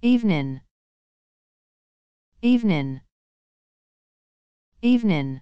evening evening evening